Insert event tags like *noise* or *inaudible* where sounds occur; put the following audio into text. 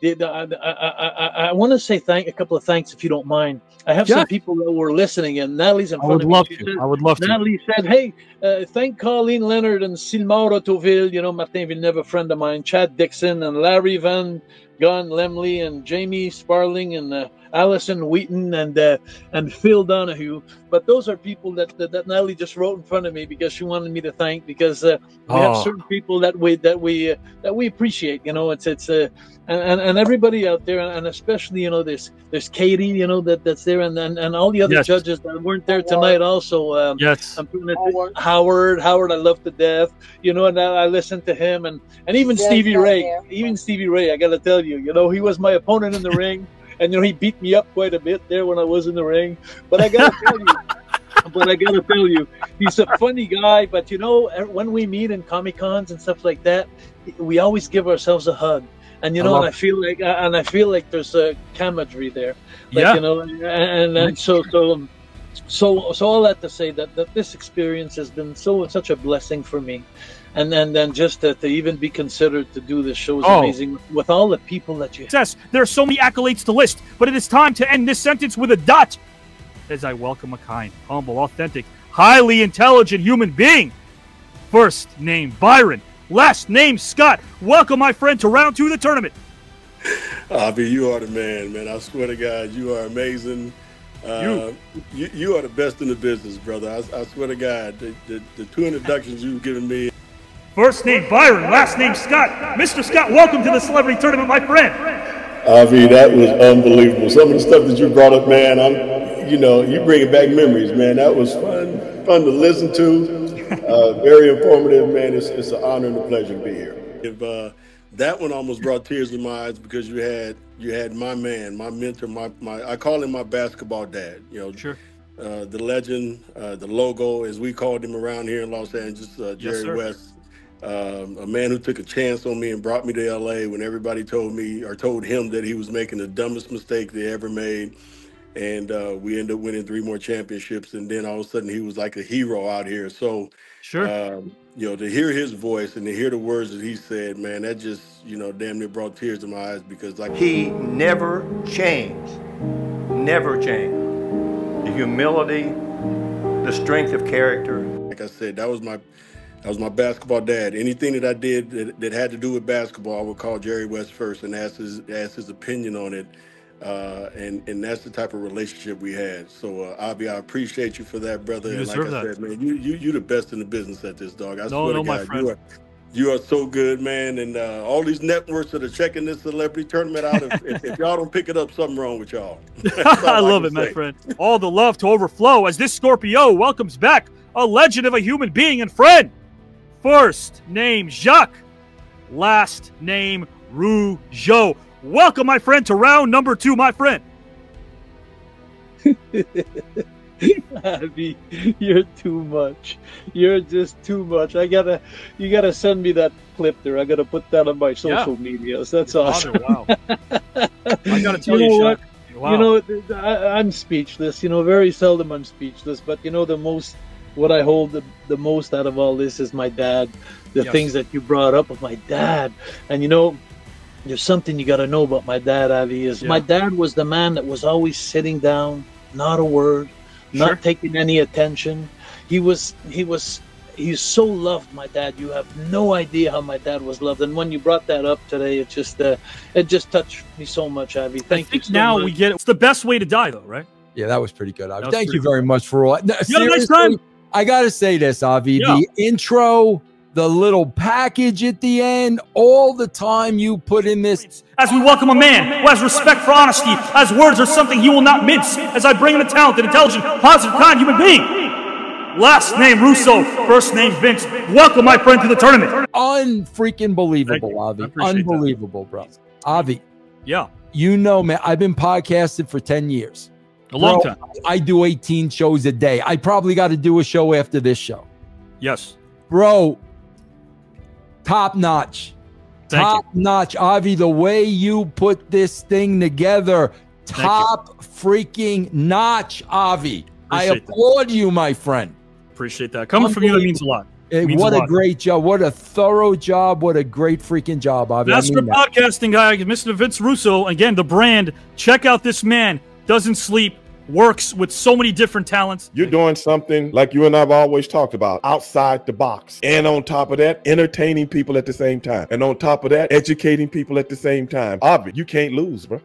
the, the, uh, uh, uh, I, I, I, I want to say thank a couple of thanks if you don't mind. I have Yeah. some people that were listening, and Natalie's in I front would of me. love to. I would love to. Natalie said, "Hey, uh, thank Colleen Leonard and Silmar Toville, you know Martin Villeneuve, a friend of mine, Chad Dixon and Larry Van Gunn Lemley and Jamie Sparling and uh, Allison Wheaton and uh, and Phil Donahue. But those are people that, that that Natalie just wrote in front of me because she wanted me to thank because uh, we Oh. have certain people that we that we uh, that we appreciate. You know, it's it's uh, and, and, and everybody out there, and especially you know there's there's Katie, you know that that's there, and and, and all the other Yes. judges that weren't there tonight also. Um, Yes. I'm doing it. Howard, Howard, I love to death. You know, and I, I listen to him, and and even Yeah, Stevie Ray, there. even Stevie Ray. I got to tell you, you know, he was my opponent in the ring, and you know he beat me up quite a bit there when I was in the ring. But I got to tell you. *laughs* But I gotta tell you, he's a funny guy. But you know, eh, when we meet in comic cons and stuff like that, we always give ourselves a hug. And you know, love and I feel like, and I feel like there's a camaraderie there. Like, Yeah. you know, and, and, and so so um, so so all that to say that, that this experience has been so such a blessing for me and then then just to, to even be considered to do this show is Oh. amazing with all the people that you success. There are so many accolades to list, but it is time to end this sentence with a dot. As I welcome a kind, humble, authentic, highly intelligent human being. First name Byron, last name Scott. Welcome, my friend, to round two of the tournament. Avi, you are the man, man. I swear to God, you are amazing. Uh, you. you are the best in the business, brother. I, I swear to God, the, the, the two introductions you've given me. First name Byron, last name Scott. Mr. Scott, welcome to the celebrity tournament, my friend. Avi, that was unbelievable. Some of the stuff that you brought up, man, I'm, you know, you bringing back memories, man. That was fun, fun to listen to. Uh, very informative, man. It's, it's an honor and a pleasure to be here. If uh, that one almost brought tears to my eyes because you had you had my man, my mentor, my, my I call him my basketball dad. You know, Sure. uh, the legend, uh, the logo, as we called him around here in Los Angeles, uh, Jerry sir. West. Um, a man who took a chance on me and brought me to LA when everybody told me or told him that he was making the dumbest mistake they ever made. And uh, we ended up winning three more championships. And then all of a sudden, he was like a hero out here. So, Sure. um, you know, to hear his voice and to hear the words that he said, man, that just, you know, damn near brought tears to my eyes because, like, He never changed. Never changed. The humility, the strength of character. like I said, that was my that was my basketball dad. Anything that I did that, that had to do with basketball, I would call Jerry West first and ask his ask his opinion on it. Uh, and and that's the type of relationship we had. So, uh, Avi, I appreciate you for that, brother. You and like deserve I that. said, man, you you you the best in the business at this, dog. I No, swear no, to my friend. you are you are so good, man. And uh, all these networks that are checking this celebrity tournament out, if, if, if y'all don't pick it up, something wrong with y'all. *laughs* *laughs* I love can it, my friend. All the love to overflow as this Scorpio welcomes back a legend of a human being and friend. First name Jacques, last name Rougeau. Welcome, my friend, to round number two, my friend. Avi, you're too much. You're just too much. I gotta, you gotta send me that clip there. I gotta put that on my social medias. That's awesome. Wow. *laughs* I gotta tell You you, know what? Wow. You know, I, I'm speechless. You know, very seldom I'm speechless. But you know, the most, what I hold the, the most out of all this is my dad. The Yes. things that you brought up of my dad, and you know, there's something you got to know about my dad, Avi. Is my dad was the man that was always sitting down, not a word, Sure. not taking any attention. He was, he was. He's so loved, my dad. You have no idea how my dad was loved. And when you brought that up today, it just, uh, it just touched me so much, Avi. I Thank you so now much. we get it. It's the best way to die, though, right? Yeah, that was pretty good. Avi. Was Thank pretty you very much for all. No, You had a nice time? I gotta say this, Avi. Yeah. The intro, the little package at the end, all the time you put in this. As we welcome a man who has respect for honesty, as words are something he will not mince, as I bring in a talented, intelligent, positive, kind human being. Last name Russo, first name Vince. Welcome, my friend, to the tournament. Unfreaking believable, Avi. appreciate that. Unbelievable, bro. Avi, Yeah, you know, man, I've been podcasting for 10 years. a long Bro, time. I do 18 shows a day. I probably got to do a show after this show. Yes. Bro, top notch. Thank top notch. Avi, the way you put this thing together, Thank you. top freaking notch, Avi. I that. applaud you, my friend. Appreciate that. Coming from you, that means a lot. Hey, Means what a a, great job. What a thorough job. What a great freaking job, Avi. I Master mean that. podcasting guy, Mr. Vince Russo. Again, the brand. Check out this man. Doesn't sleep. Works with so many different talents. You're doing something like you and I've always talked about outside the box. And on top of that, entertaining people at the same time. And on top of that, educating people at the same time. Obvi, you can't lose, bro.